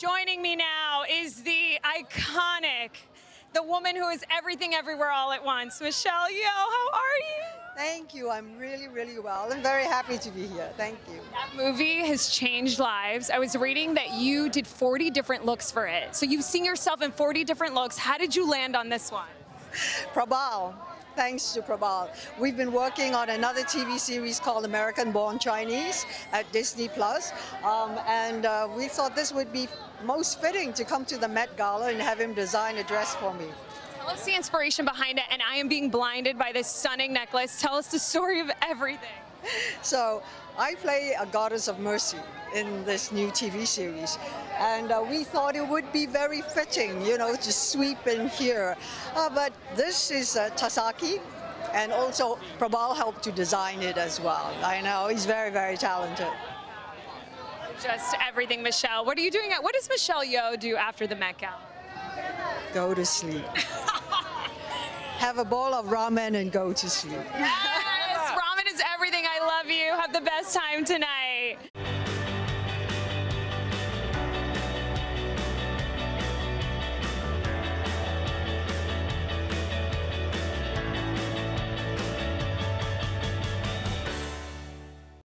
Joining me now is the iconic, the woman who is everything everywhere all at once, Michelle Yeoh. How are you? Thank you. I'm really, really well. I'm very happy to be here. Thank you. That movie has changed lives. I was reading that you did 40 different looks for it. So you've seen yourself in 40 different looks. How did you land on this one? Prabal. Thanks to Prabal. We've been working on another TV series called American Born Chinese at Disney Plus, um, and uh, we thought this would be most fitting to come to the Met Gala and have him design a dress for me. Tell us the inspiration behind it. And I am being blinded by this stunning necklace. Tell us the story of everything. So I play a goddess of mercy in this new TV series, and uh, we thought it would be very fitting, you know, to sweep in here. Uh, but this is uh, Tasaki, and also Prabal helped to design it as well. I know he's very, very talented. Just everything, Michelle. What are you doing? At, what does Michelle Yeoh do after the Met Gala? Go to sleep. Have a bowl of ramen and go to sleep. Yes, ramen is everything. I love you. Have the best time tonight.